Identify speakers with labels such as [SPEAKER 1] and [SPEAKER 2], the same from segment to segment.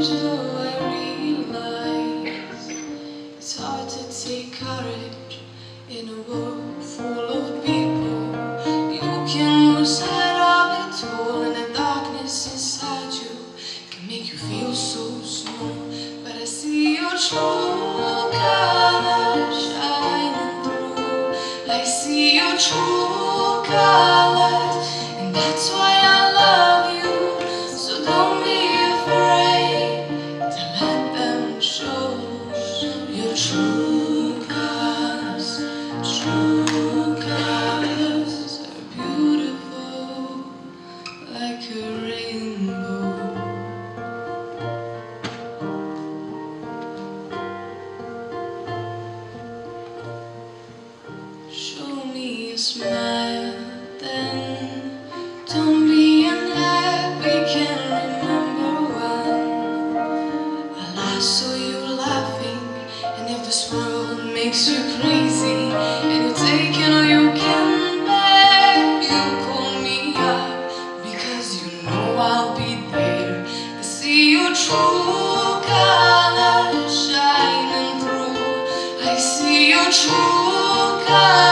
[SPEAKER 1] though I realize it's hard to take courage in a world full of people. You can lose sight of it all, and the darkness inside you can make you feel so small. But I see your true colors shining through. I see your true colors, and that's why I smile, then don't be unhappy. Can't remember when I last saw you laughing. And if this world makes you crazy and you're taking all you can you call me up because you know I'll be there to see your true colors shining through. I see your true colors,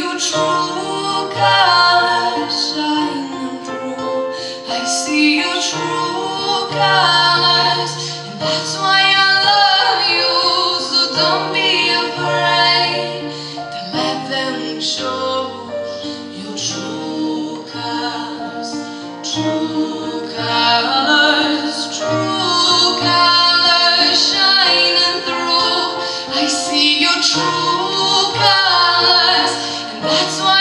[SPEAKER 1] you true colors shining through. I see your true colors, and that's why I love you. So don't be afraid to let them show true colors, true colors, true colors shining through. I see true colors. That's.